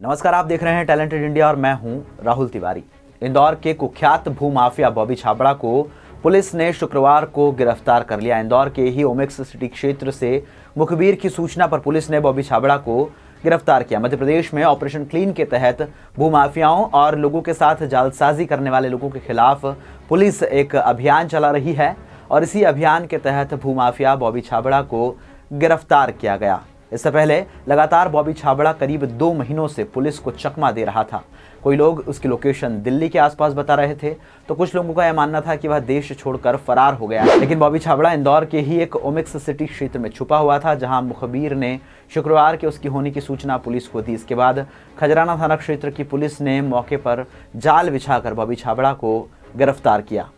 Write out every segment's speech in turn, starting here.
नमस्कार, आप देख रहे हैं टैलेंटेड इंडिया और मैं हूँ राहुल तिवारी। इंदौर के कुख्यात भूमाफिया बॉबी छाबड़ा को पुलिस ने शुक्रवार को गिरफ़्तार कर लिया। इंदौर के ही ओमिक्स सिटी क्षेत्र से मुखबिर की सूचना पर पुलिस ने बॉबी छाबड़ा को गिरफ़्तार किया। मध्य प्रदेश में ऑपरेशन क्लीन के तहत भूमाफियाओं और लोगों के साथ जालसाजी करने वाले लोगों के खिलाफ पुलिस एक अभियान चला रही है और इसी अभियान के तहत भूमाफिया बॉबी छाबड़ा को गिरफ़्तार किया गया। इससे पहले लगातार बॉबी छाबड़ा करीब दो महीनों से पुलिस को चकमा दे रहा था। कोई लोग उसकी लोकेशन दिल्ली के आसपास बता रहे थे तो कुछ लोगों का यह मानना था कि वह देश छोड़कर फरार हो गया लेकिन बॉबी छाबड़ा इंदौर के ही एक ओमिक्स सिटी क्षेत्र में छुपा हुआ था, जहाँ मुखबिर ने शुक्रवार के उसकी होने की सूचना पुलिस को दी। इसके बाद खजराना थाना क्षेत्र की पुलिस ने मौके पर जाल बिछाकर बॉबी छाबड़ा को गिरफ़्तार किया।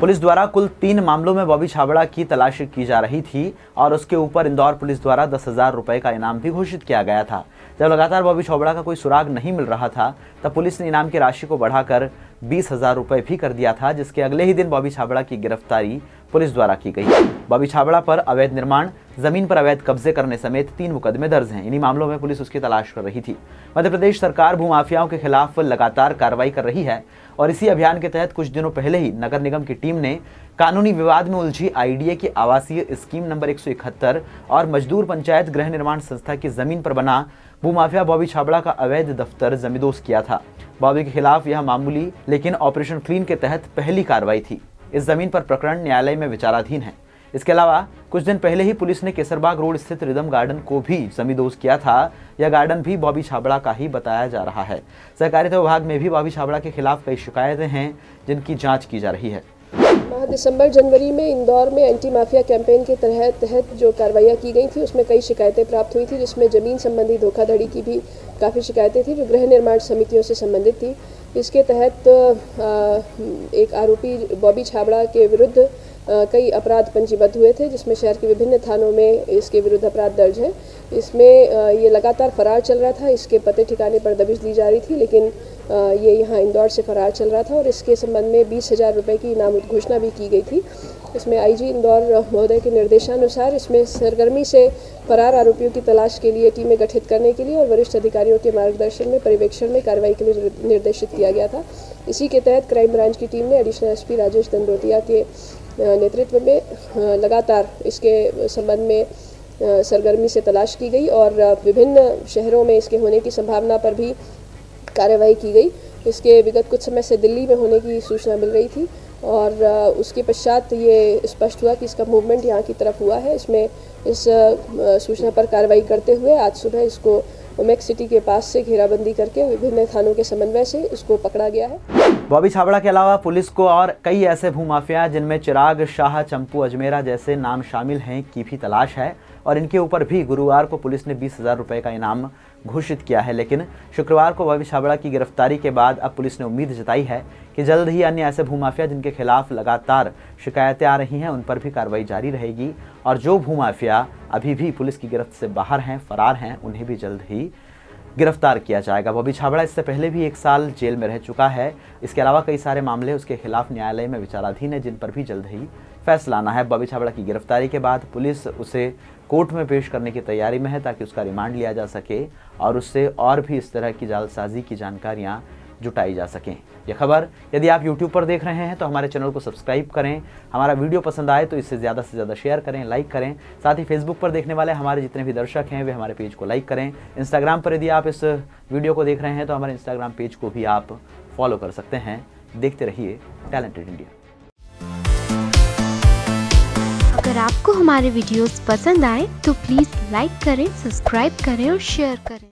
पुलिस द्वारा कुल तीन मामलों में बॉबी छाबड़ा की तलाशी की जा रही थी और उसके ऊपर इंदौर पुलिस द्वारा दस हज़ार रुपए का इनाम भी घोषित किया गया था। जब लगातार बॉबी छाबड़ा का कोई सुराग नहीं मिल रहा था, तब पुलिस ने इनाम की राशि को बढ़ाकर बीस हज़ार रुपए भी कर दिया था, जिसके अगले ही दिन बॉबी छाबड़ा की गिरफ्तारी पुलिस द्वारा की गई। बॉबी छाबड़ा पर अवैध निर्माण, ज़मीन पर अवैध कब्जे करने समेत तीन मुकदमे दर्ज हैं। इन्हीं मामलों में पुलिस उसकी तलाश कर रही थी। मध्य प्रदेश सरकार भूमाफियाओं के खिलाफ लगातार कार्रवाई कर रही है और इसी अभियान के तहत कुछ दिनों पहले ही नगर निगम की टीम ने कानूनी विवाद में उलझी आईडीए की आवासीय स्कीम नंबर एक सौ इकहत्तर और मजदूर पंचायत गृह निर्माण संस्था की ज़मीन पर बना भूमाफिया बॉबी छाबड़ा का अवैध दफ्तर जमीदोज किया था। बॉबी के खिलाफ यह मामूली, लेकिन ऑपरेशन क्लीन के तहत पहली कार्रवाई थी। इस ज़मीन पर प्रकरण न्यायालय में विचाराधीन है। इसके अलावा, कुछ दिन पहले ही पुलिस ने केसरबाग रोड स्थित रिदम गार्डन को भी जमींदोज किया था। यह गार्डन भी बॉबी छाबड़ा का ही बताया जा रहा है। सहकारिता विभाग में भी बॉबी छाबड़ा के खिलाफ कई शिकायतें हैं, जिनकी जाँच की जा रही है। दिसंबर, जनवरी में इंदौर में एंटी माफिया कैंपेन के तहत तहत जो कार्रवाइयाँ की गई थी, उसमें कई शिकायतें प्राप्त हुई थी, जिसमें ज़मीन संबंधी धोखाधड़ी की भी काफ़ी शिकायतें थी, जो गृह निर्माण समितियों से संबंधित थी। इसके तहत एक आरोपी बॉबी छाबड़ा के विरुद्ध कई अपराध पंजीबद्ध हुए थे, जिसमें शहर के विभिन्न थानों में इसके विरुद्ध अपराध दर्ज है। इसमें ये लगातार फरार चल रहा था, इसके पते ठिकाने पर दबिश दी जा रही थी, लेकिन ये यहाँ इंदौर से फरार चल रहा था और इसके संबंध में बीस हज़ार रुपये की इनाम घोषणा भी की गई थी। इसमें आईजी इंदौर महोदय के निर्देशानुसार इसमें सरगर्मी से फरार आरोपियों की तलाश के लिए टीमें गठित करने के लिए और वरिष्ठ अधिकारियों के मार्गदर्शन में पर्यवेक्षण में कार्रवाई के लिए निर्देशित किया गया था। इसी के तहत क्राइम ब्रांच की टीम ने एडिशनल एसपी राजेश दंडोतिया के नेतृत्व में लगातार इसके संबंध में सरगर्मी से तलाश की गई और विभिन्न शहरों में इसके होने की संभावना पर भी कार्रवाई की गई। इसके विगत कुछ समय से दिल्ली में होने की सूचना मिल रही थी और उसके पश्चात ये स्पष्ट हुआ कि इसका मूवमेंट यहाँ की तरफ़ हुआ है। इसमें इस सूचना पर कार्रवाई करते हुए आज सुबह इसको ओमेक सिटी के पास से घेराबंदी करके विभिन्न थानों के समन्वय से इसको पकड़ा गया है। बॉबी छाबड़ा के अलावा पुलिस को और कई ऐसे भूमाफिया जिनमें चिराग शाह, चंपू अजमेरा जैसे नाम शामिल हैं, की भी तलाश है। और इनके ऊपर भी गुरुवार को पुलिस ने बीस हज़ार रुपये का इनाम घोषित किया है, लेकिन शुक्रवार को बॉबी छाबड़ा की गिरफ्तारी के बाद अब पुलिस ने उम्मीद जताई है कि जल्द ही अन्य ऐसे भूमाफिया जिनके खिलाफ लगातार शिकायतें आ रही हैं, उन पर भी कार्रवाई जारी रहेगी। और जो भूमाफिया अभी भी पुलिस की गिरफ्त से बाहर हैं, फरार हैं, उन्हें भी जल्द ही गिरफ़्तार किया जाएगा। बॉबी छाबड़ा इससे पहले भी एक साल जेल में रह चुका है। इसके अलावा कई सारे मामले उसके खिलाफ न्यायालय में विचाराधीन है, जिन पर भी जल्द ही फैसला आना है। बॉबी छाबड़ा की गिरफ्तारी के बाद पुलिस उसे कोर्ट में पेश करने की तैयारी में है ताकि उसका रिमांड लिया जा सके और उससे और भी इस तरह की जालसाजी की जानकारियाँ जुटाई जा सकें। यह खबर यदि आप YouTube पर देख रहे हैं तो हमारे चैनल को सब्सक्राइब करें। हमारा वीडियो पसंद आए तो इसे ज़्यादा से ज़्यादा शेयर करें, लाइक करें। साथ ही फेसबुक पर देखने वाले हमारे जितने भी दर्शक हैं, वे हमारे पेज को लाइक करें। इंस्टाग्राम पर यदि आप इस वीडियो को देख रहे हैं तो हमारे इंस्टाग्राम पेज को भी आप फॉलो कर सकते हैं। देखते रहिए टैलेंटेड इंडिया अगर आपको हमारे वीडियोस पसंद आए तो प्लीज़ लाइक करें सब्सक्राइब करें और शेयर करें।